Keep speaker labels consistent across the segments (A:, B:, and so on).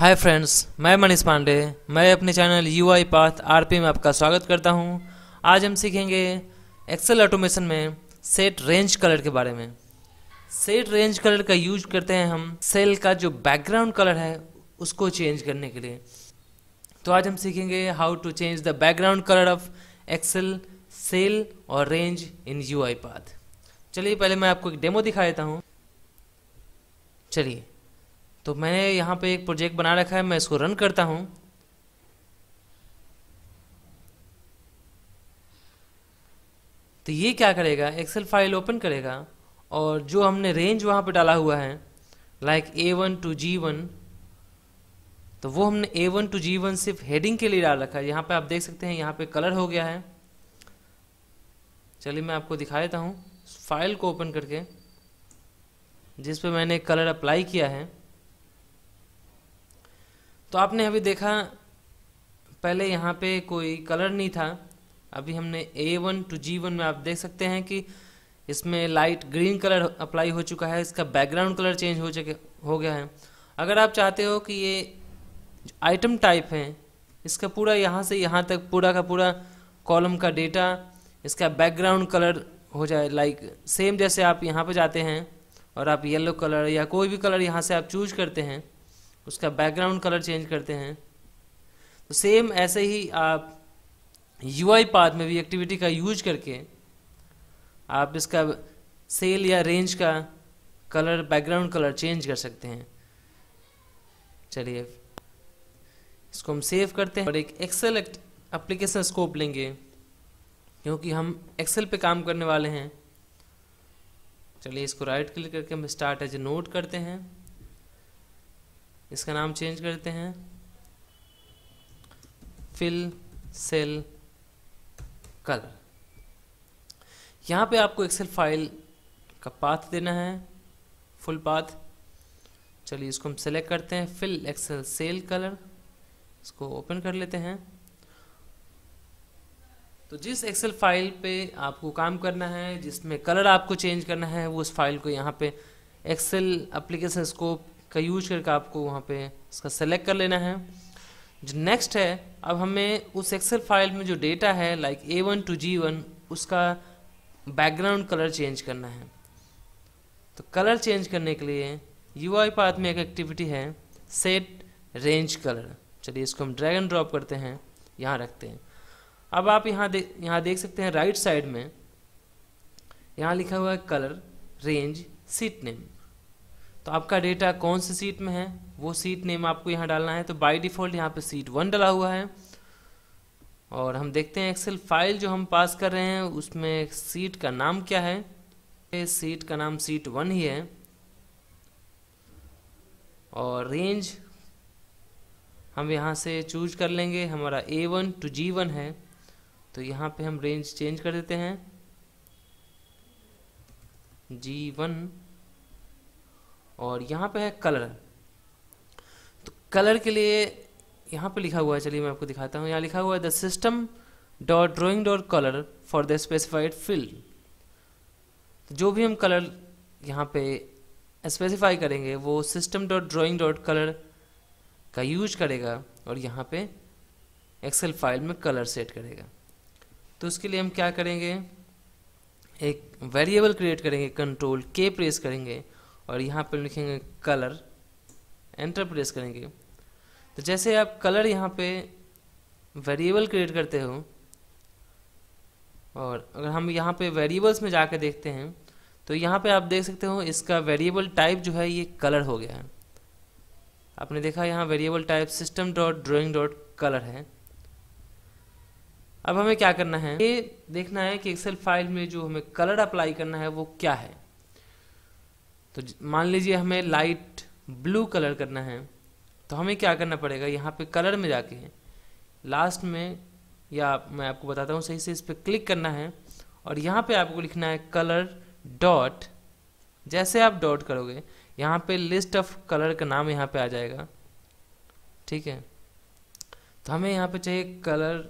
A: Hi friends, मैं मनीष पांडे, मैं अपने channel U I path R में आपका स्वागत करता हूँ। आज हम सीखेंगे एक्सेल ऑटोमेशन में सेट रेंज कलर के बारे में। सेट रेंज कलर का यूज़ करते हैं हम। सेल का जो बैकग्राउंड कलर है, उसको चेंज करने के लिए। तो आज हम सीखेंगे how to change the background colour of Excel cell और range in U I path चलिए, पहले मैं आपको एक डेमो दिखा देता हूँ। चलिए। तो मैंने यहाँ पे एक प्रोजेक्ट बना रखा है, मैं इसको रन करता हूँ। तो ये क्या करेगा? एक्सेल फ़ाइल ओपन करेगा और जो हमने रेंज वहाँ पे डाला हुआ है like A one to G one तो वो हमने A one to G one सिर्फ़ हेडिंग के लिए डाल रखा है। यहाँ पे आप देख सकते हैं, यहाँ पे कलर हो गया है। चलिए मैं आपको दिखा देता हूँ। फ़ाइल को ओपन करके, जिस पे मैंने कलर अप्लाई किया है। तो आपने अभी देखा, पहले यहाँ पे कोई कलर नहीं था। अभी हमने A one to G one में आप देख सकते हैं कि इसमें लाइट ग्रीन कलर अप्लाई हो चुका है, इसका बैकग्राउंड कलर चेंज हो चुके, हो गया है। अगर आप चाहते हो कि ये आइटम टाइप है, इसका पूरा यहाँ से यहाँ तक पूरा का पूरा कॉलम का डेटा इसका बैकग्राउंड कलर हो जाए लाइक सेम जैसे आप यहाँ पर जाते हैं और आप येलो कलर या कोई भी कलर यहाँ से आप चूज़ करते हैं उसका बैकग्राउंड कलर चेंज करते हैं। तो सेम ऐसे ही आप यू आई पाथ में भी एक्टिविटी का यूज़ करके आप इसका सेल या रेंज का कलर बैकग्राउंड कलर चेंज कर सकते हैं। चलिए, इसको हम सेव करते हैं और एक एक्सेल एप्लीकेशन स्कोप लेंगे, क्योंकि हम एक्सेल पे काम करने वाले हैं। चलिए, इसको राइट क्लिक करके हम स्टार्ट एज नोट करते हैं। इसका नाम चेंज करते हैं। Fill cell colour. यहाँ पे आपको एक्सेल फ़ाइल का पाथ देना है, फुल पाथ। चलिए इसको हम सेलेक्ट करते हैं, फिल एक्सेल सेल कलर। इसको ओपन कर लेते हैं। तो जिस एक्सेल फ़ाइल पे आपको काम करना है, जिसमें कलर आपको चेंज करना है, वो उस फ़ाइल को यहाँ पे एक्सेल अप्लीकेशन स्कोप का यूज़ करके आपको वहाँ पे इसका सेलेक्ट कर लेना है। जो नेक्स्ट है, अब हमें उस एक्सेल फ़ाइल में जो डेटा है like A one to G one उसका बैकग्राउंड कलर चेंज करना है। तो कलर चेंज करने के लिए यू आई पाथ में एक एक्टिविटी है सेट रेंज कलर चलिए इसको हम ड्रैग एंड ड्रॉप करते हैं, यहाँ रखते हैं। अब आप यहाँ दे, यहाँ देख सकते हैं राइट साइड में यहाँ लिखा हुआ है कलर रेंज सीट नेम तो आपका डेटा कौन सी सीट में है? वो सीट नेम आपको यहाँ डालना है तो बाय डिफ़ॉल्ट यहाँ पे सीट वन डला हुआ है। और हम देखते हैं एक्सेल फ़ाइल जो हम पास कर रहे हैं, उसमें सीट का नाम क्या है? सीट का नाम सीट वन ही है। और रेंज हम यहाँ से चूज़ कर लेंगे, हमारा A one to G one है। तो यहाँ पे हम रेंज चेंज कर देते हैं। जी वन और यहाँ पे है कलर। तो कलर के लिए यहाँ पे लिखा हुआ है, चलिए मैं आपको दिखाता हूँ। यहाँ लिखा हुआ है the system dot drawing dot colour for the specified field जो भी हम कलर यहाँ पे स्पेसिफाई करेंगे, वो system dot drawing dot colour का यूज़ करेगा और यहाँ पे एक्सेल फ़ाइल में कलर सेट करेगा। तो उसके लिए हम क्या करेंगे? एक वेरिएबल क्रिएट करेंगे कंट्रोल के प्रेस करेंगे और यहाँ पर लिखेंगे कलर एंटर प्रेस करेंगे। तो जैसे आप कलर यहाँ पे वेरिएबल क्रिएट करते हो, और अगर हम यहाँ पे वेरिएबल्स में जाकर देखते हैं तो यहाँ पे आप देख सकते हो इसका वेरिएबल टाइप जो है ये कलर हो गया है। आपने देखा यहाँ variable type system dot drawing dot colour है। अब हमें क्या करना है? ये देखना है कि एक्सेल फ़ाइल में जो हमें कलर अप्लाई करना है वो क्या है। तो मान लीजिए हमें लाइट ब्लू कलर करना है तो हमें क्या करना पड़ेगा? यहाँ पे कलर में जाके लास्ट में, या मैं आपको बताता हूँ सही से, इस पर क्लिक करना है, और यहाँ पे आपको लिखना है कलर डॉट जैसे आप डॉट करोगे, यहाँ पे लिस्ट ऑफ़ कलर का नाम यहाँ पे आ जाएगा। ठीक है? तो हमें यहाँ पे चाहिए कलर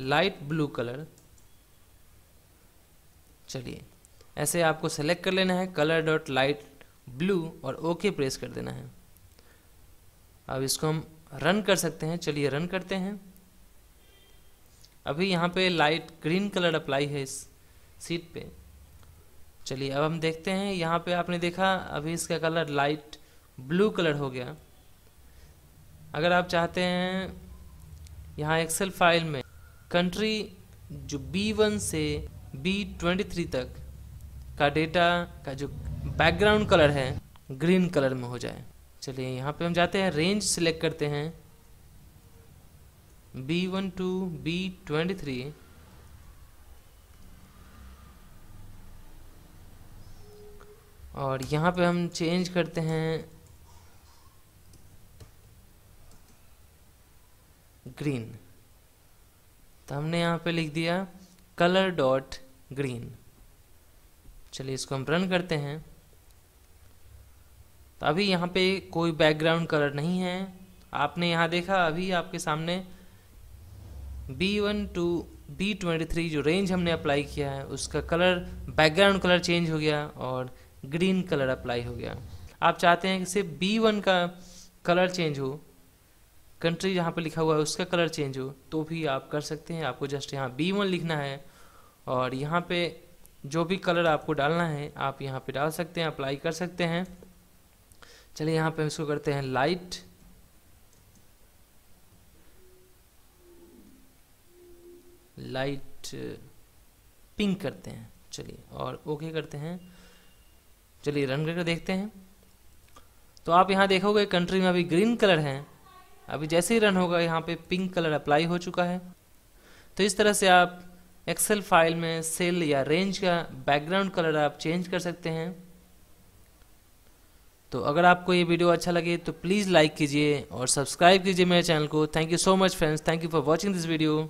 A: लाइट ब्लू कलर चलिए। ऐसे आपको सेलेक्ट कर लेना है कलर डॉट लाइट ब्लू और ओके प्रेस कर देना है। अब इसको हम रन कर सकते हैं। चलिए रन करते हैं। अभी यहाँ पे लाइट ग्रीन कलर अप्लाई है इस सीट पे। चलिए अब हम देखते हैं। यहाँ पे आपने देखा, अभी इसका कलर लाइट ब्लू कलर हो गया। अगर आप चाहते हैं, यहाँ एक्सेल फ़ाइल में कंट्री जो B1 से B23 तक का डेटा का जो बैकग्राउंड कलर है ग्रीन कलर में हो जाए। चलिए, यहाँ पे हम जाते हैं रेंज सिलेक्ट करते हैं। B1 टू B23 और यहाँ पे हम चेंज करते हैं ग्रीन तो हमने यहाँ पे लिख दिया कलर डॉट ग्रीन चलिए इसको हम रन करते हैं। तो अभी यहाँ पे कोई बैकग्राउंड कलर नहीं है। आपने यहाँ देखा, अभी आपके सामने B1 टू B23 जो रेंज हमने अप्लाई किया है, उसका कलर बैकग्राउंड कलर चेंज हो गया और ग्रीन कलर अप्लाई हो गया। आप चाहते हैं कि सिर्फ़ बी वन का कलर चेंज हो कंट्री जहाँ पे लिखा हुआ है उसका कलर चेंज हो तो भी आप कर सकते हैं। आपको जस्ट यहाँ बी वन लिखना है और यहाँ पे जो भी कलर आपको डालना है, आप यहाँ पे डाल सकते हैं अप्लाई कर सकते हैं। चलिए यहाँ पे इसको करते हैं लाइट लाइट पिंक करते हैं। चलिए, और ओके करते हैं। चलिए रन करके देखते हैं। तो आप यहाँ देखोगे कंट्री में अभी ग्रीन कलर है। अभी जैसे ही रन होगा, यहाँ पे पिंक कलर अप्लाई हो चुका है। तो इस तरह से आप एक्सेल फ़ाइल में सेल या रेंज का बैकग्राउंड कलर आप चेंज कर सकते हैं। तो अगर आपको ये वीडियो अच्छा लगे तो प्लीज़ लाइक कीजिए और सब्सक्राइब कीजिए मेरे चैनल को। Thank you so much friends thank you for watching this video